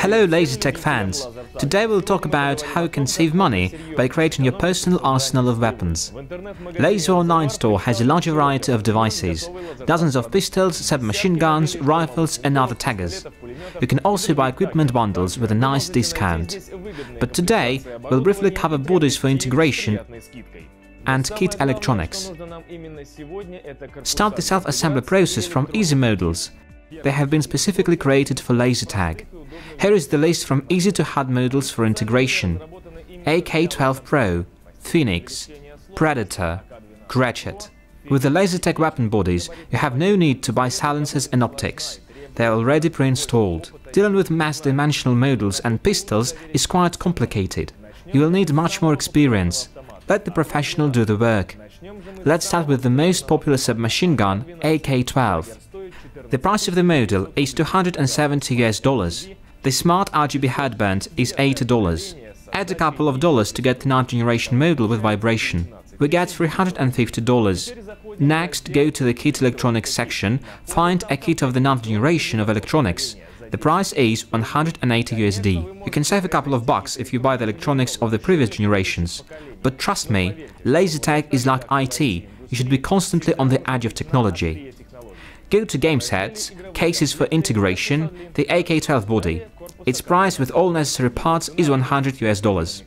Hello Lasertag fans! Today we'll talk about how you can save money by creating your personal arsenal of weapons. Laser Online store has a large variety of devices, dozens of pistols, submachine guns, rifles and other taggers. You can also buy equipment bundles with a nice discount. But today we'll briefly cover bodies for integration and kit electronics. Start the self-assembly process from easy models. They have been specifically created for laser tag. Here is the list from easy to hard models for integration. AK-12 Pro, Phoenix, Predator, Gretchet. With the Lasertag weapon bodies, you have no need to buy silencers and optics. They are already pre-installed. Dealing with mass-dimensional models and pistols is quite complicated. You will need much more experience. Let the professional do the work. Let's start with the most popular submachine gun, AK-12. The price of the model is 270 US dollars. The smart RGB headband is $80. Add a couple of dollars to get the 9th generation model with vibration. We get $350. Next, go to the kit electronics section, find a kit of the 9th generation of electronics. The price is 180 USD. You can save a couple of bucks if you buy the electronics of the previous generations. But trust me, Lasertag is like IT, you should be constantly on the edge of technology. Go to Game Sets, Cases for Integration, the AK-12 body. Its price with all necessary parts is 100 US dollars.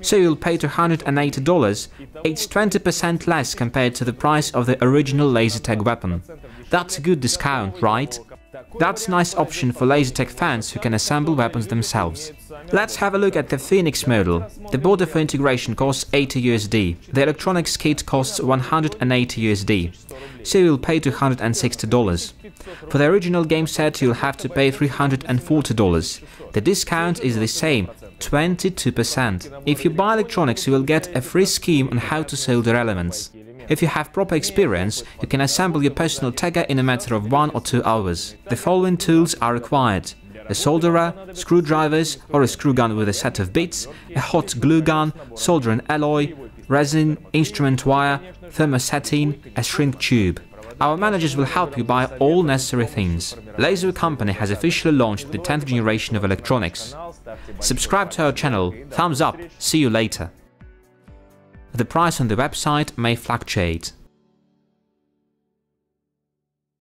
So you'll pay $280, it's 20% less compared to the price of the original Lasertag weapon. That's a good discount, right? That's a nice option for Lasertag fans who can assemble weapons themselves. Let's have a look at the Phoenix model. The border for integration costs 80 USD. The electronics kit costs 180 USD. So you'll pay $260. For the original game set you'll have to pay $340. The discount is the same, 22%. If you buy electronics you will get a free scheme on how to solder elements. If you have proper experience, you can assemble your personal tagger in a matter of one or two hours. The following tools are required a solderer, screwdrivers or a screw gun with a set of bits, a hot glue gun, soldering alloy, resin, instrument wire, thermosetting, a shrink tube. Our managers will help you buy all necessary things. Laser Company has officially launched the 10th generation of electronics. Subscribe to our channel, thumbs up, see you later. The price on the website may fluctuate.